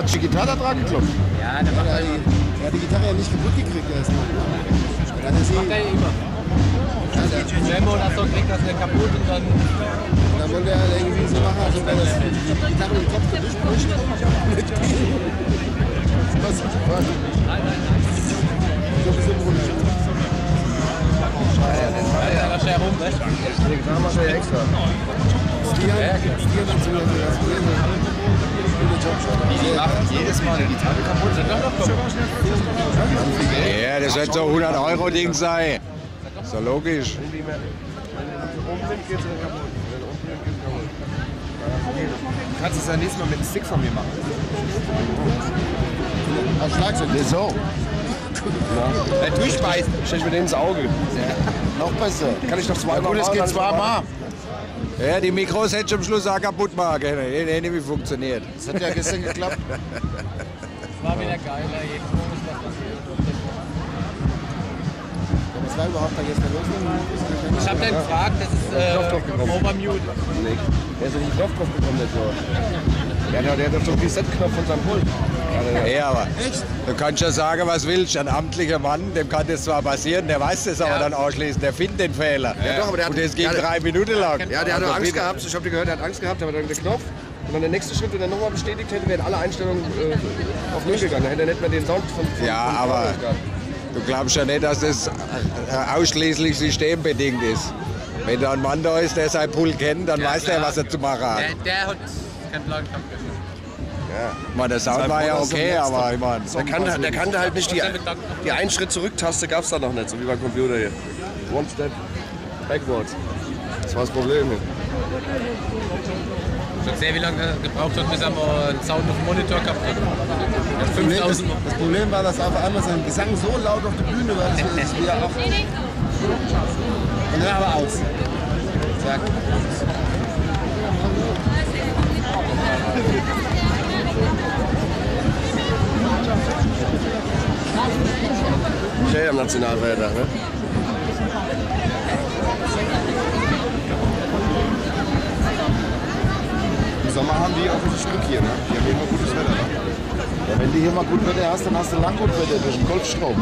hat die Gitarre da dran geklopft. Ja, der macht Er hat er die, er hat die Gitarre ja nicht kaputt gekriegt erst. Dann hat er sie, macht er immer. Demo oder so kriegt das nicht kaputt und dann. dann wollte er irgendwie so machen, als ob er das die Gitarre im Kopf durchbricht. Mit Bienen. Was? Was? So ein bisschen runter. Ja, da schnell rum, ne? Den Kram macht er ja extra. Hat zu mir das Problem. Die macht jedes Mal eine Gitarre kaputt. Ja, das wird so 100 Euro Ding sein. Ist doch logisch. Du kannst es ja nächstes Mal mit einem Stick von mir machen. Als Schlagzeug. So. Äh, durchbeißen. Stell ich mir den ins Auge. Noch besser. Kann ich doch zweimal Gut, es machen, geht dann- zweimal. Ja, die Mikros hätte zum Schluss auch kaputt machen können. Die hätten nicht funktioniert. Das hat ja gestern geklappt. War wieder geil, ey. Jeden Monat was passiert. Was war überhaupt da gestern los? Ich hab den gefragt, das ist äh, Overmute. Nee. Der ist nicht Knopfkopf bekommen, der Tor. Ja, der, der hat doch so einen Reset-Knopf von seinem Pult. Ja, Ja, aber du kannst ja sagen, was willst. Ein amtlicher Mann, dem kann das zwar passieren, der weiß das aber Ja. dann ausschließen. Der findet den Fehler. Ja, doch, aber der hat- Und das ging ja, der- drei Minuten lang. ja, der hat Also Angst gehabt. Ich habe gehört, der hat Angst gehabt, aber dann der Knopf. Und dann der nächste Schritt, wenn er nochmal bestätigt hätte, wären alle Einstellungen äh, auf Null gegangen. Dann hätte er nicht mehr den Sound von, von Ja, von aber- gehabt. Du glaubst ja nicht, dass das äh, ausschließlich systembedingt ist. Wenn da ein Mann da ist, der sein Pult kennt, dann Ja, weiß der, was er zu machen hat. Der, der hat Knopf gehabt. Ich meine, der Sound war ja okay, aber ich meine, Der kannte, der kannte halt nicht die, die einen Schritt zurück-Taste gab es da noch nicht, so wie beim Computer hier. One step backwards. Das war das Problem hier. Schon sehr wie lange gebraucht hat, bis er mal einen Sound auf dem Monitor gehabt hat. Hat 5000 Mal. Das Problem war, dass auf einmal sein Gesang so laut auf der Bühne war, dass wir das wieder auch. Und dann aber aus. Zack. Schnell am Nationalfeiertag, ne? Im Sommer haben die auch richtig Glück hier, ne? Die haben immer gutes Wetter. Ne? Ja, wenn du hier mal gut Wetter hast, dann hast du lang gut Wetter durch den Golfstrom.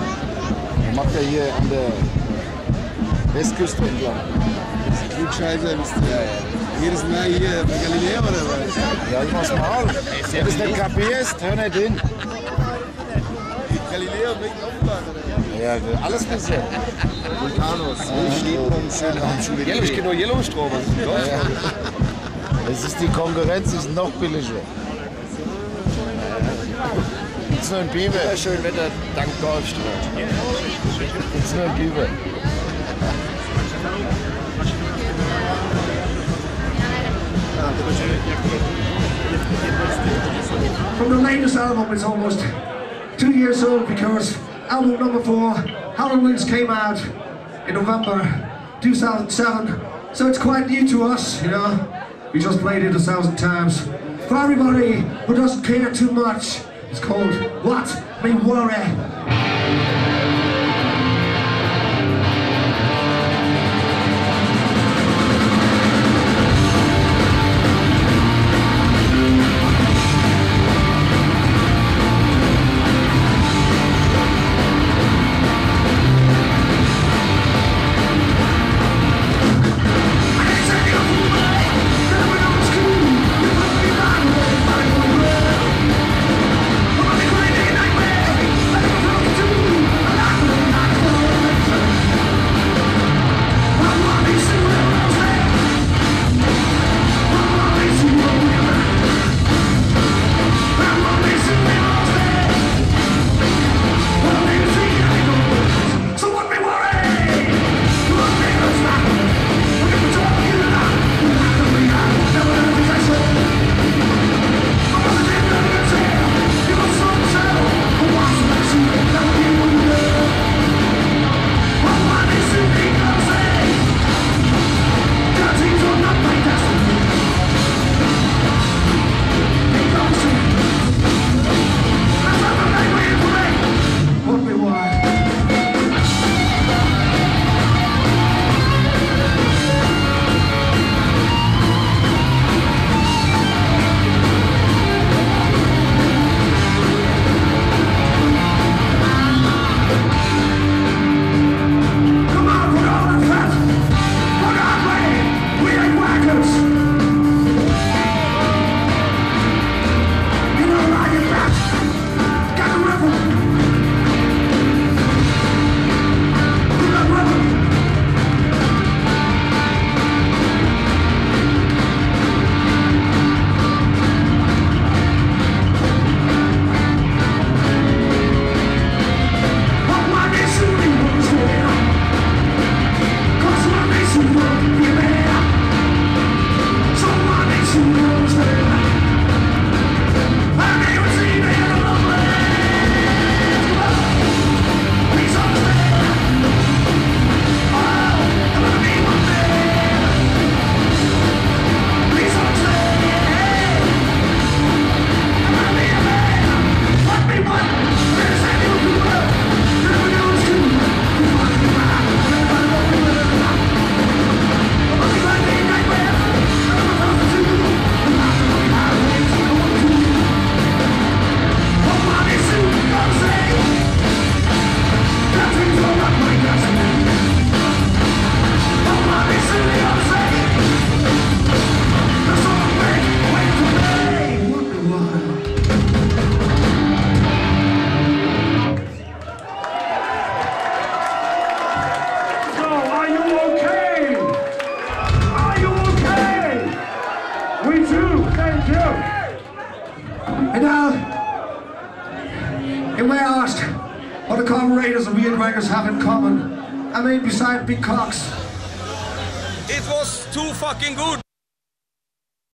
Man macht ja hier an der Westküste entlang. Das ist Klugscheißer, bist du ja, jedes Mal hier bei Galileo oder was? Ja, ich mach's mal. Wenn du es nicht kapierst, hör nicht hin. Ja, alles bisher. Vulkanos, Wildschnitt und schön Yellow, ich kenne nur Yellowstrom. Es ist die Konkurrenz, ist noch billiger. Gibt's nur ein Biber? Ja, schön Wetter, dank Golfstrom. Gibt's nur ein Biber? From the latest album, it's almost two years old because album number four, Halloween's came out in November 2007. So it's quite new to us, you know. We just played it a thousand times. For everybody who doesn't care too much, it's called What Me Worry. And now, you may ask what the common raiders and Weird Waggers have in common. I mean, beside big cocks. It was too fucking good.